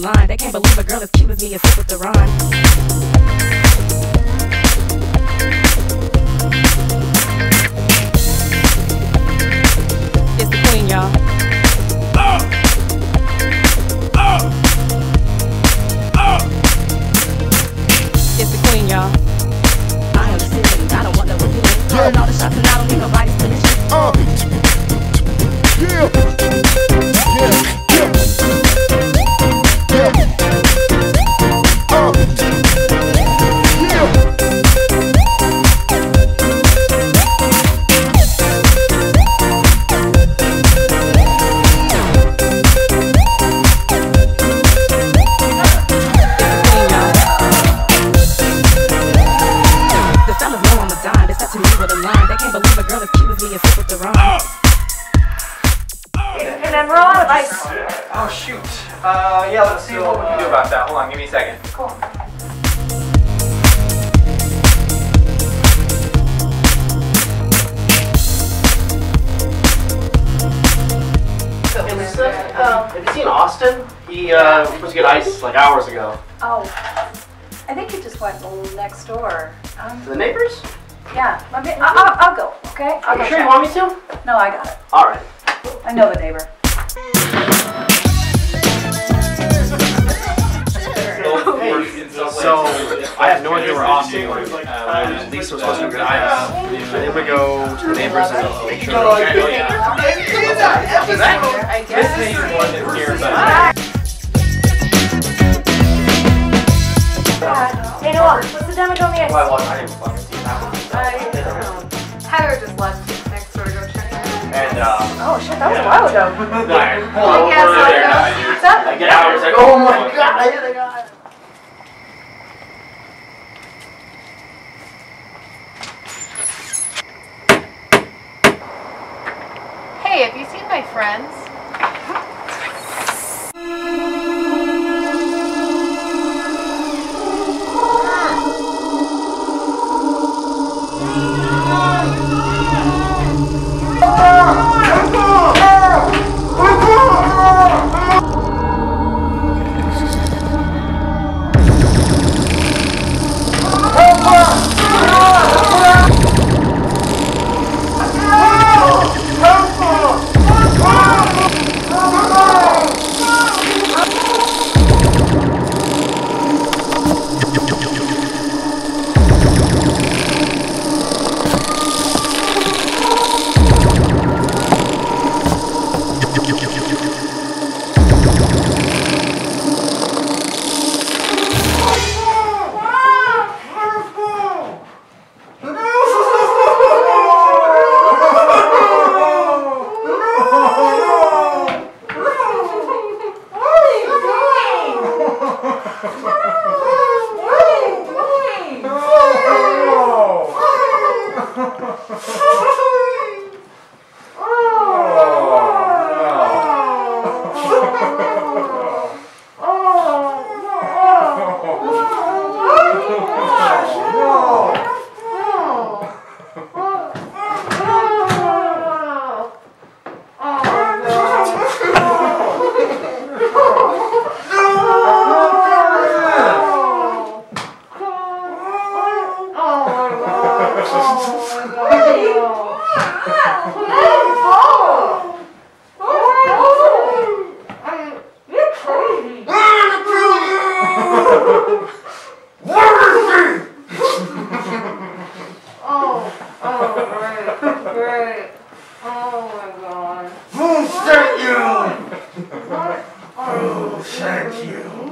the line. They can't believe a girl as cute as me is sick with the rhyme. It's the Oh shoot. Uh, yeah, let's see what we can do about that. Hold on, give me a second. Cool. Hey Lisa, have you seen Austin? He uh, was supposed to get ice like hours ago. Oh, I think he just went next door. Um, To the neighbors? yeah, let me. I- I'll, I'll go. Okay. I'll Are go you sure you want me to? No, I got it. All right. I know the neighbor. Idea where Austin. Uh, Lisa was supposed to get ice. And then we go to the neighbors and make sure. they're okay. This name wasn't here, but Hey Noelle, what's the demo on the ice? Well, I watched- I didn't fucking see that. Heather just left next door to go check it. And uh, Oh shit, that was a while ago. Alright, hold on, Yeah, so I there know. now. What's up? I get out, it's like, oh my god, I hit the guy. my friends. Have you seen my god. Who sent you? Who sent you?